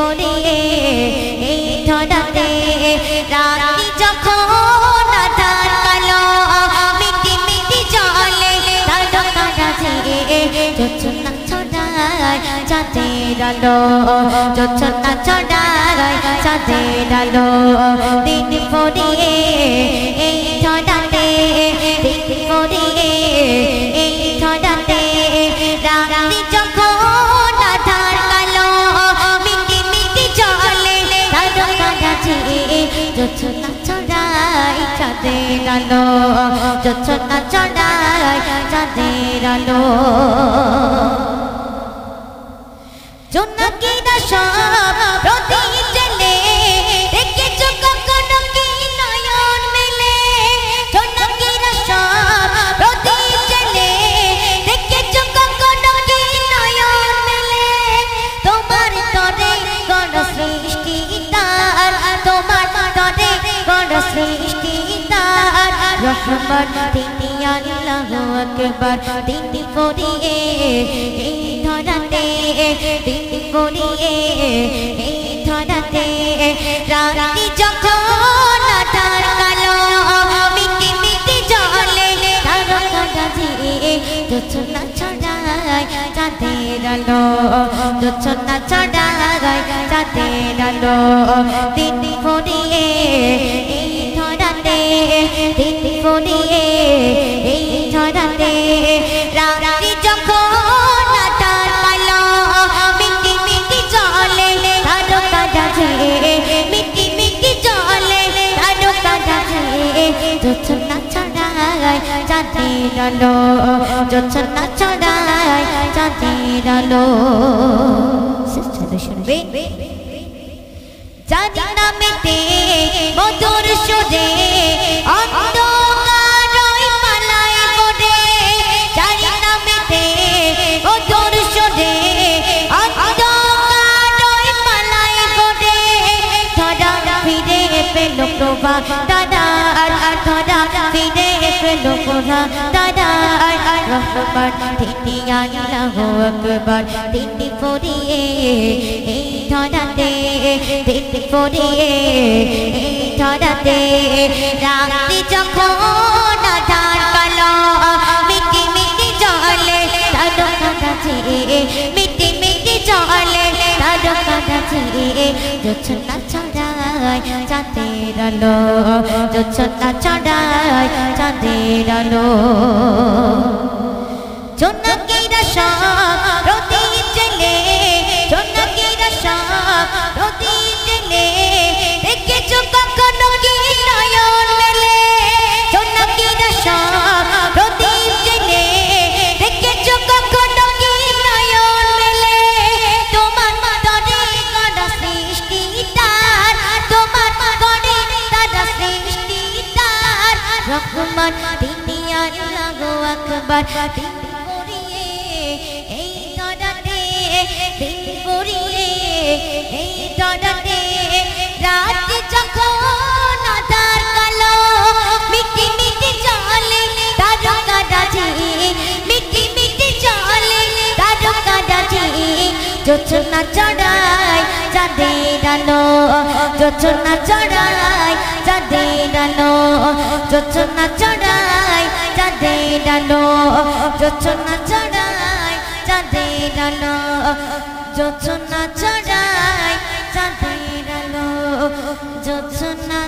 পড়িয়ে এই ধরাতে রাতি যখন আধার কালো, মিটি মিটি ছোট ছোট ছড়ায় চাঁদের আলো যোচনা ছড়ায় চাঁদের আলো দিন পড়িয়ে চাঁদের আলো যোচনা ছড়ায় চাঁদের আলো জোনাকিরা সব আকবার তিনি পড়িয়ে এই ধরাতে তিনি পড়িয়ে এই ধরাতে। রাতি যখন তার কালো মিটি মিটি জলে, তারকা গাজিয়ে যোচনা ছড়ায় চাঁদের আলো। পড়িয়ে গাজিয়ে যোচনা চাঁদের আলো যোচনা ছড়ায় চাঁদের আলো শুনবে জানি নামেতে মধুর সুরে অন্ধকার ওই পড়ে জানি নামেতে মধুর সুরে অন্ধকার ওই পড়ে ধরা ফিরে পেল প্রভা দাদা ধরা ফিরে পেল প্রভা দাদা রহমান। তিনি আল্লাহু আকবার তিনি পড়িয়ে এই ধরাতে তিনি পড়িয়ে এই ধরাতে। রাতে যখন আধার কালো, মিটি মিটি জলে তারকা গাছে মিটি মিটি জলে তারকা গাছে যোচনা ছড়ায় চাঁদের আলো যোচনা ছড়ায় চাঁদের আলো। জোনাকিরা সব তিনি আল্লাহু আকবার তিনি পড়িয়ে এই দরাতে তিনি পড়িয়ে এই দরাতে রাত যখন আধার কালো, মিটি মিটি চলে তারকা রাজি মিটি মিটি চলে তারকা রাজি যোচনা চড়াই চাঁদের আলো যোচনা চড়াই চাঁদের আলো যোচনা চড়াই চাঁদের আলো যোচনা চড়াই চাঁদের আলো যোচনা চড়াই চাঁদের আলো যোচনা